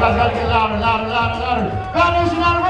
guys gotta get louder, louder, louder, louder. God Nation University,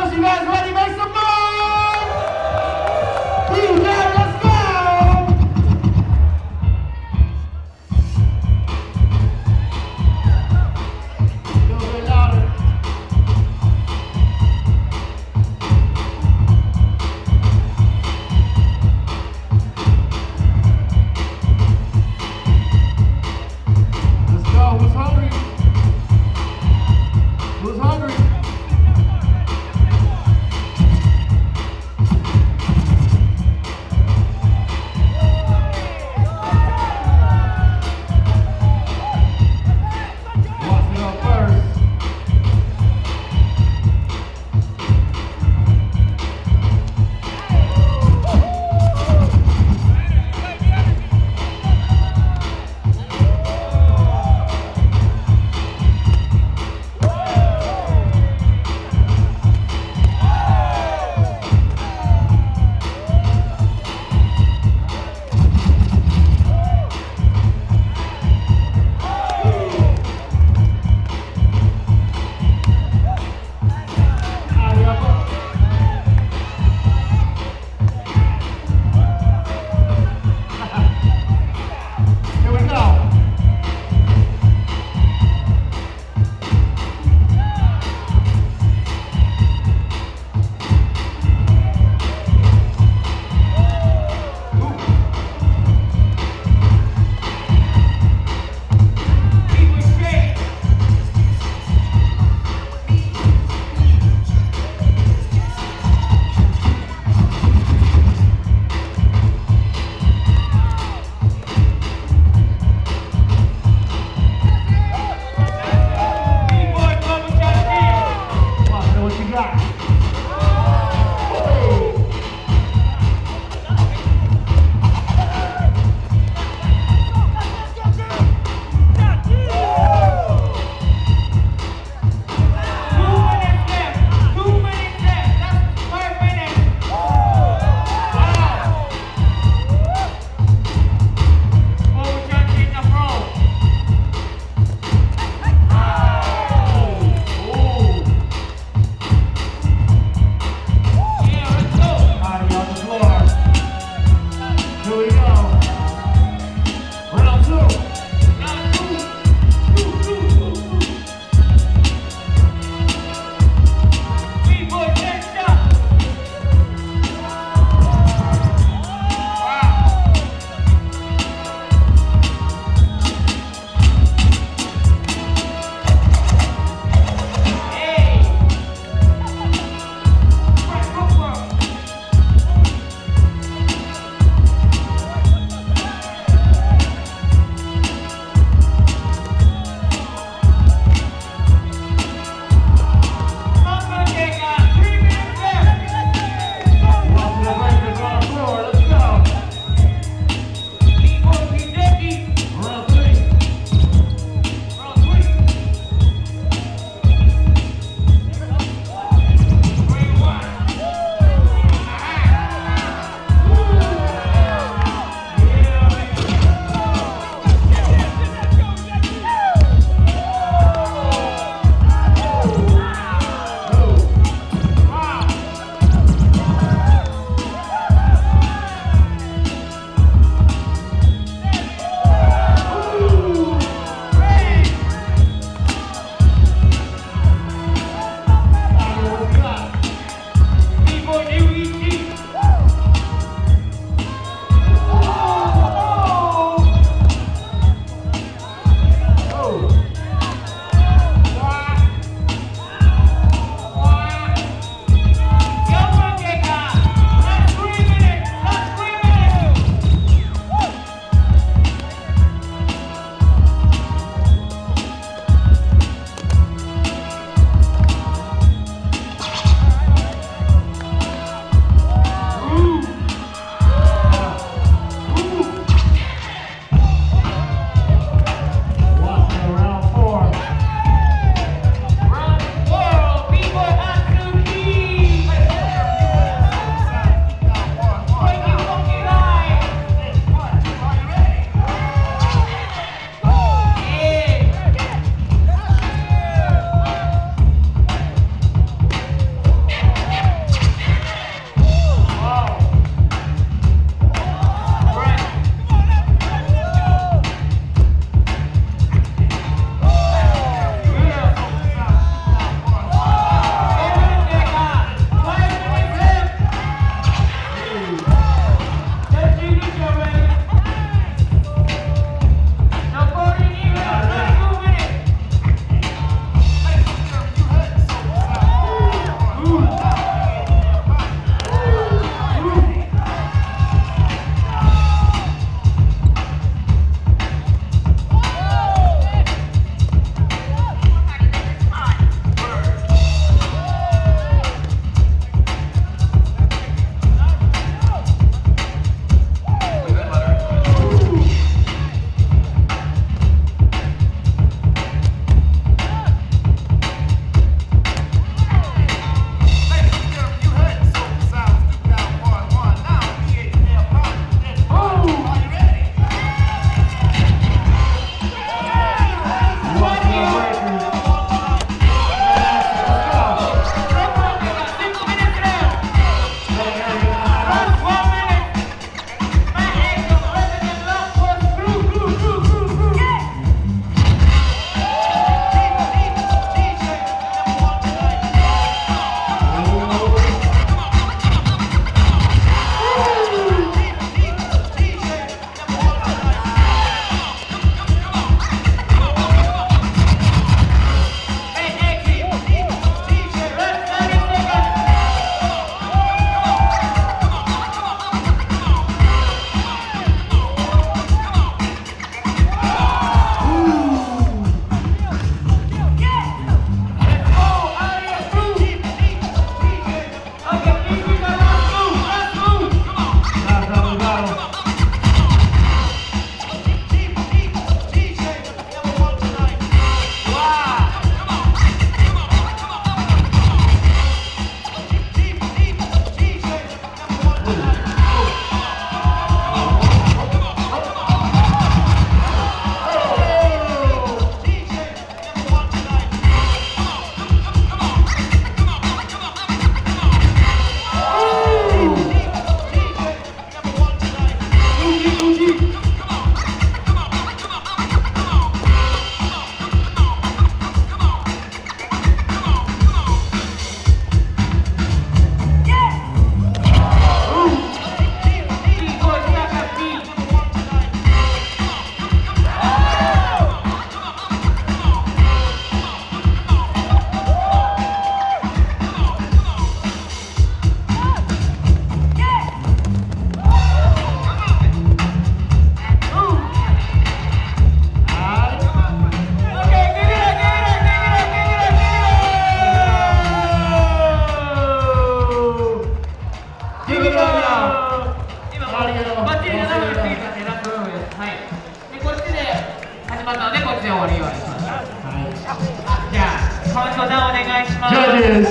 Judges.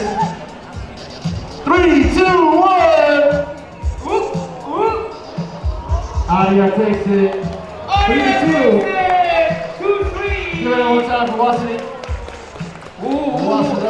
Three, two, one. Whoop, takes it. Three, two. it. Two, three. It one time for Washington. Ooh.